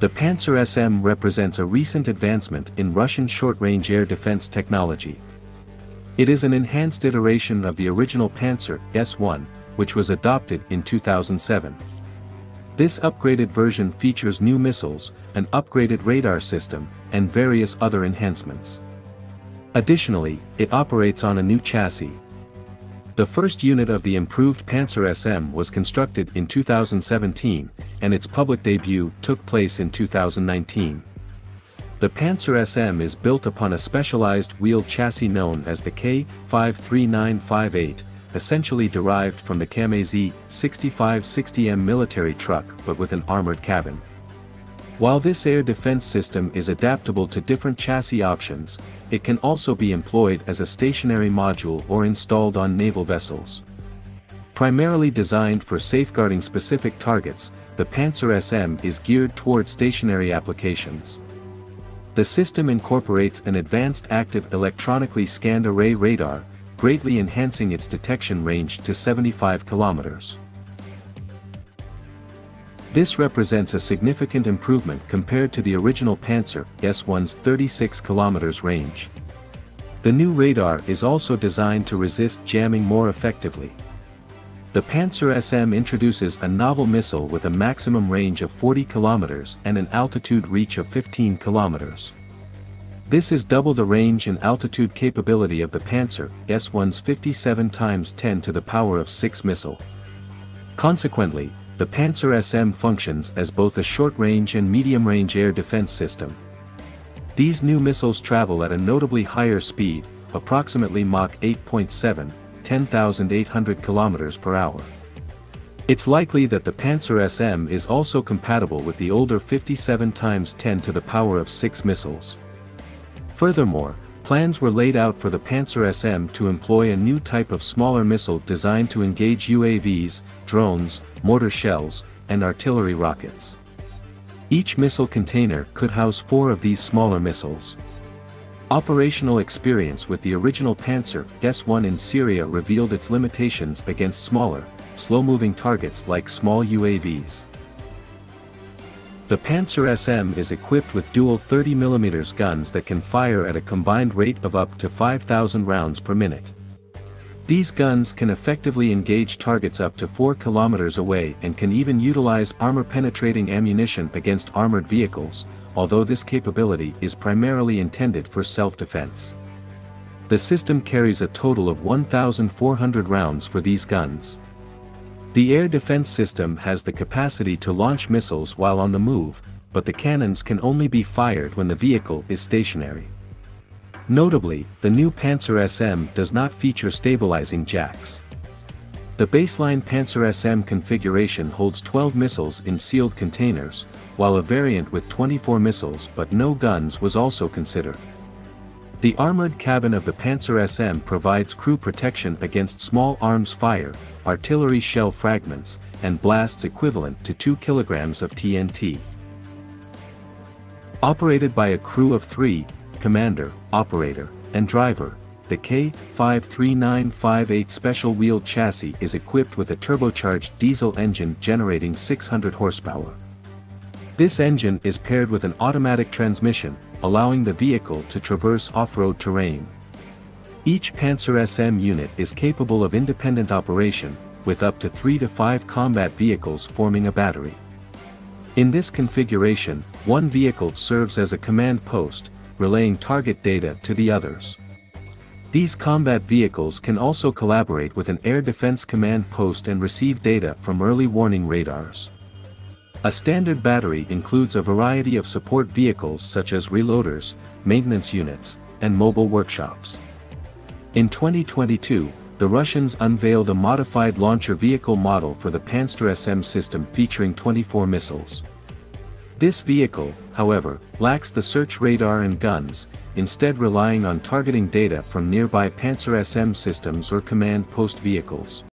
The Pantsir SM represents a recent advancement in Russian short-range air defense technology. It is an enhanced iteration of the original Pantsir S-1, which was adopted in 2007. This upgraded version features new missiles, an upgraded radar system, and various other enhancements. Additionally, it operates on a new chassis. The first unit of the improved Pantsir SM was constructed in 2017, and its public debut took place in 2019. The Pantsir SM is built upon a specialized wheeled chassis known as the K53958, essentially derived from the KAMAZ 6560M military truck but with an armored cabin. While this air defense system is adaptable to different chassis options, it can also be employed as a stationary module or installed on naval vessels. Primarily designed for safeguarding specific targets, the Pantsir SM is geared toward stationary applications. The system incorporates an advanced active electronically scanned array radar, greatly enhancing its detection range to 75 kilometers. This represents a significant improvement compared to the original Pantsir S1's 36 kilometers range. The new radar is also designed to resist jamming more effectively. The Pantsir SM introduces a novel missile with a maximum range of 40 km and an altitude reach of 15 km. This is double the range and altitude capability of the Pantsir S1's 57 x 10 to the power of 6 missile. Consequently, the Pantsir SM functions as both a short-range and medium-range air defense system. These new missiles travel at a notably higher speed, approximately Mach 8.7, 10,800 km per hour. It's likely that the Pantsir SM is also compatible with the older 57 x 10 to the power of 6 missiles. Furthermore, Plans were laid out for the Pantsir SM to employ a new type of smaller missile designed to engage UAVs, drones, mortar shells, and artillery rockets. Each missile container could house four of these smaller missiles. Operational experience with the original Pantsir S-1 in Syria revealed its limitations against smaller, slow-moving targets like small UAVs. The Pantsir SM is equipped with dual 30mm guns that can fire at a combined rate of up to 5,000 rounds per minute. These guns can effectively engage targets up to 4 kilometers away and can even utilize armor-penetrating ammunition against armored vehicles, although this capability is primarily intended for self-defense. The system carries a total of 1,400 rounds for these guns. The air defense system has the capacity to launch missiles while on the move, but the cannons can only be fired when the vehicle is stationary. Notably, the new Pantsir SM does not feature stabilizing jacks. The baseline Pantsir SM configuration holds 12 missiles in sealed containers, while a variant with 24 missiles but no guns was also considered. The armored cabin of the Pantsir SM provides crew protection against small arms fire, artillery shell fragments, and blasts equivalent to 2 kilograms of TNT. Operated by a crew of three, commander, operator, and driver, the K53958 special wheeled chassis is equipped with a turbocharged diesel engine generating 600 horsepower. This engine is paired with an automatic transmission, allowing the vehicle to traverse off-road terrain. Each Pantsir SM unit is capable of independent operation, with up to 3 to 5 combat vehicles forming a battery. In this configuration, one vehicle serves as a command post, relaying target data to the others. These combat vehicles can also collaborate with an air defense command post and receive data from early warning radars. A standard battery includes a variety of support vehicles such as reloaders, maintenance units, and mobile workshops. In 2022, the Russians unveiled a modified launcher vehicle model for the Pantsir SM system featuring 24 missiles. This vehicle, however, lacks the search radar and guns, instead relying on targeting data from nearby Pantsir SM systems or command post vehicles.